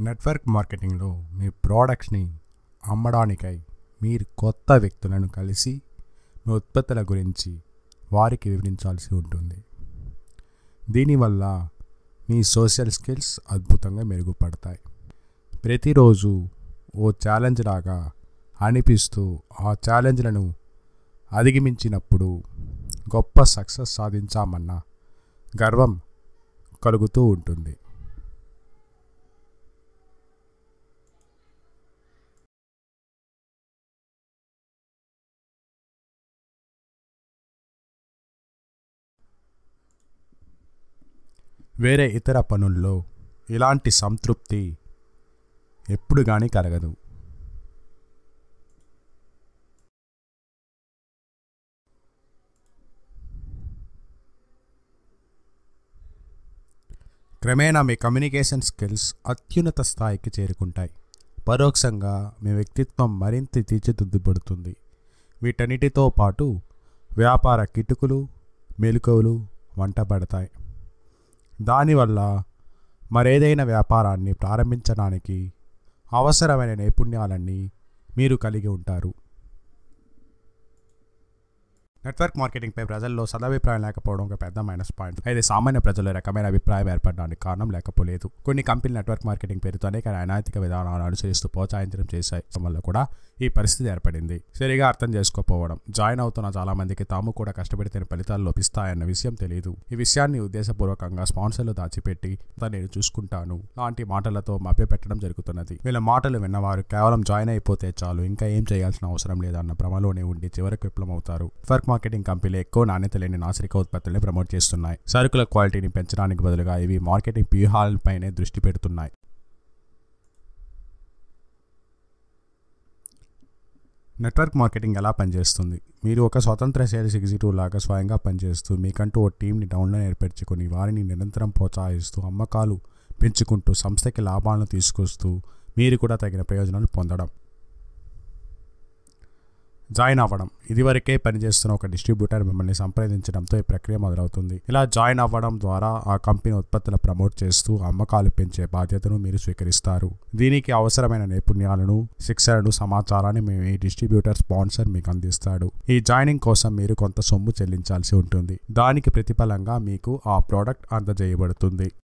Network మార్కెటింగ్లో మీ ప్రోడక్ట్స్ని అమ్మడానికై మీరు కొత్త వ్యక్తులను కలిసి మీ ఉత్పత్తుల గురించి వారికి వివరించాల్సి ఉంటుంది. దీనివల్ల మీ సోషల్ స్కిల్స్ అద్భుతంగా మెరుగుపడతాయి. ప్రతిరోజు ఓ ఛాలెంజ్ లాగా అనిపిస్తూ ఆ ఛాలెంజ్లను అధిగమించినప్పుడు గొప్ప సక్సెస్ సాధించామన్న గర్వం కలుగుతూ ఉంటుంది. వేరే ఇతర పనుల్లో ఇలాంటి సంతృప్తి ఎప్పుడు కానీ కలగదు. క్రమేణా మీ కమ్యూనికేషన్ స్కిల్స్ అత్యున్నత స్థాయికి చేరుకుంటాయి. పరోక్షంగా మీ వ్యక్తిత్వం మరింత తీర్చిదిద్దుబడుతుంది. వీటన్నిటితో పాటు వ్యాపార కిటుకులు మెలకువలు వంటపడతాయి దానివల్ల మరేదైనా వ్యాపారాన్ని ప్రారంభించడానికి అవసరమైన నైపుణ్యాలన్నీ మీరు కలిగి ఉంటారు. నెట్వర్క్ మార్కెటింగ్పై ప్రజల్లో సదభిప్రాయం లేకపోవడం ఒక పెద్ద మైనస్ పాయింట్. అయితే సామాన్య ప్రజల రకమైన అభిప్రాయం ఏర్పడడానికి కారణం లేకపోలేదు. కొన్ని కంపెనీలు నెట్వర్క్ మార్కెటింగ్ పేరుతో అనేక అనైతిక విధానాలను అనుసరిస్తూ ప్రోత్సహించడం చేశాయి వల్ల కూడా ఈ పరిస్థితి ఏర్పడింది. సరిగా అర్థం చేసుకోకపోవడం జాయిన్ అవుతున్న చాలా మందికి తాము కూడా కష్టపడితే ఫలితాలు లోపిస్తాయన్న విషయం తెలియదు ఈ విషయాన్ని ఉద్దేశపూర్వకంగా స్పాన్సర్లు దాచిపెట్టి నేను చూసుకుంటాను లాంటి మాటలతో మభ్యపెట్టడం జరుగుతున్నది. వీళ్ళ మాటలు విన్నవారు కేవలం జాయిన్ అయిపోతే చాలు ఇంకా ఏం చేయాల్సిన అవసరం లేదన్న భ్రమలోనే ఉండి చివరికి విప్లమవుతారు ఫర్క్ మార్కెటింగ్ కంపెనీలు ఎక్కువ నాణ్యత లేని నాసిరిక ఉత్పత్తుల్ని ప్రమోట్ చేస్తున్నాయి. సరుకుల క్వాలిటీని పెంచడానికి బదులుగా ఇవి మార్కెటింగ్ వ్యూహాలపైనే దృష్టి పెడుతున్నాయి. నెట్వర్క్ మార్కెటింగ్ ఎలా పనిచేస్తుంది? మీరు ఒక స్వతంత్ర సేల్స్ ఎగ్జిక్యూటివ్ లాగా స్వయంగా పనిచేస్తూ మీకంటూ ఓ టీంని డౌన్లో ఏర్పరచుకొని వారిని నిరంతరం ప్రోత్సహిస్తూ అమ్మకాలు పెంచుకుంటూ సంస్థకి లాభాలను తీసుకొస్తూ మీరు కూడా తగిన ప్రయోజనాలు పొందడం. జాయిన్ అవ్వడం. ఇదివరకే పనిచేస్తున్న ఒక డిస్ట్రిబ్యూటర్ మిమ్మల్ని సంప్రదించడంతో ఈ ప్రక్రియ మొదలవుతుంది. ఇలా జాయిన్ అవ్వడం ద్వారా ఆ కంపెనీ ఉత్పత్తులు ప్రమోట్ చేస్తూ అమ్మకాలు పెంచే బాధ్యతను మీరు స్వీకరిస్తారు. దీనికి అవసరమైన నైపుణ్యాలను శిక్షణను సమాచారాన్ని మేము ఈ డిస్ట్రిబ్యూటర్ స్పాన్సర్ మీకు అందిస్తాడు. ఈ జాయినింగ్ కోసం మీరు కొంత సొమ్ము చెల్లించాల్సి ఉంటుంది. దానికి ప్రతిఫలంగా మీకు ఆ ప్రోడక్ట్ అందజేయబడుతుంది.